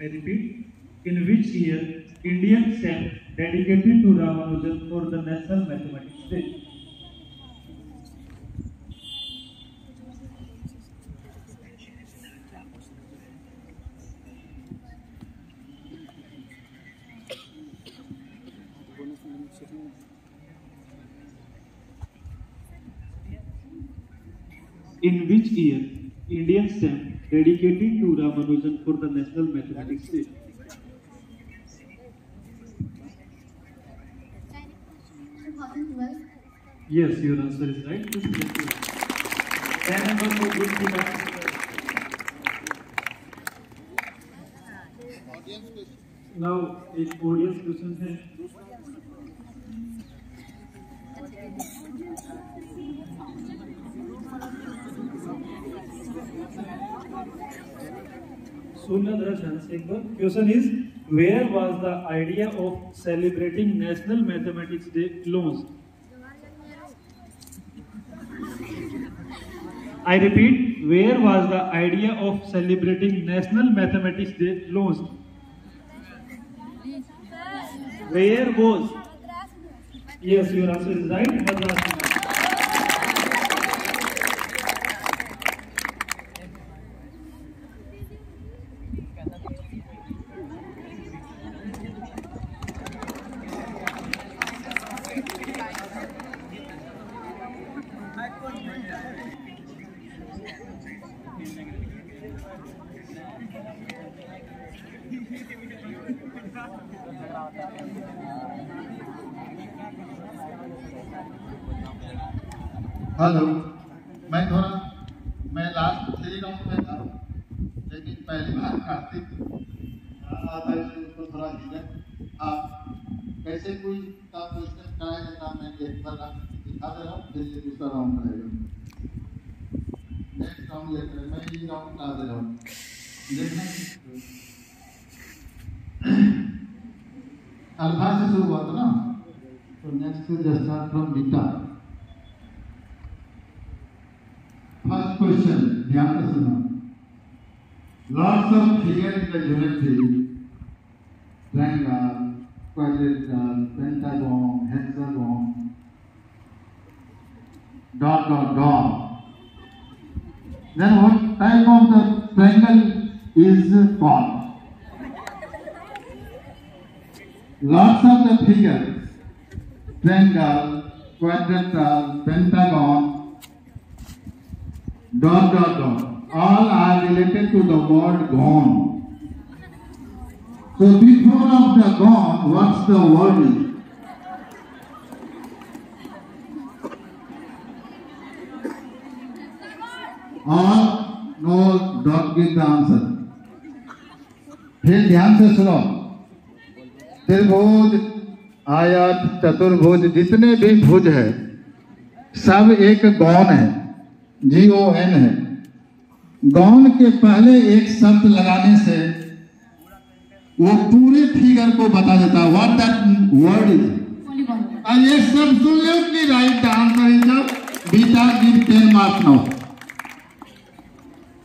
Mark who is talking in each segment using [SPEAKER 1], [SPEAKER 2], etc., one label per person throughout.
[SPEAKER 1] I repeat, in which year Indian stamp dedicated to Ramanujan for the National Mathematics Day? In which year Indian stamp dedicated to Ramanujan for the National Mathematics Day? Yes, your answer is right. Ten numbers for good feedback. Now एक audience question है एक बार question is where was the idea of celebrating national mathematics day launch I repeat, where was the idea of celebrating National Mathematics Day launched? Where was? Yes, your answer is right. Madras.
[SPEAKER 2] Hello, मैं थोड़ा, मैं last three round में था लेकिन पहली बार कार्तिक। है थोड़ा झिझक आप कैसे कोई का क्वेश्चन ट्राई करता मैं एक बार दिखा दे रहा हूँ ये दूसरा राउंड रहेगा। नेक्स्ट राउंड लेकर मैं ये राउंड ला दे रहा हूँ। अल्फ़ा से शुरू हुआ था ना तो next just start from beta First question, ध्यान से सुनो. Lots of figures in the geometry, triangle, quadrilateral, pentagon, hexagon, dot dot dot. Then what type of the triangle is called? Lots of the figures, triangle, quadrilateral, pentagon, dot dot dot. All are related to the word gone. So before of the gone what's the word? All no don't give the answer फिर ध्यान से सुनो। त्रिभुज आयत चतुर्भुज जितने भी भुज है सब एक गौन है जी ओ एन है। गौन के पहले एक शब्द लगाने से वो पूरे फिगर को बता देता है। व्हाट दैट वर्ड इज़ और the answer is the beta give 10 marks now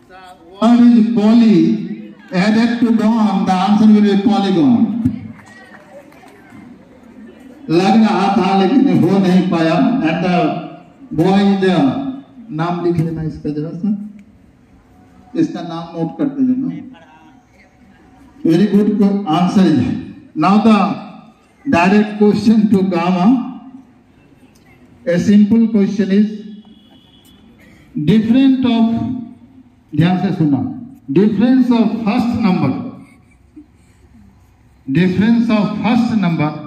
[SPEAKER 2] the word is poly added to gone the answer will be polygon. लग रहा था, लेकिन हो नहीं पाया। एंड द बॉय द नाम लिख लेना इसका जरा सा। इसका नाम नोट कर देना very good answer is now the direct question to gamma a simple question is different of ध्यान से सुना। difference of first number. Difference of first number.